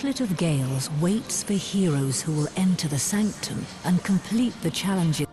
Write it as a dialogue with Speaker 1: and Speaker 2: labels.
Speaker 1: Gauntlet of Gales waits for heroes who will enter the Sanctum and complete the challenges.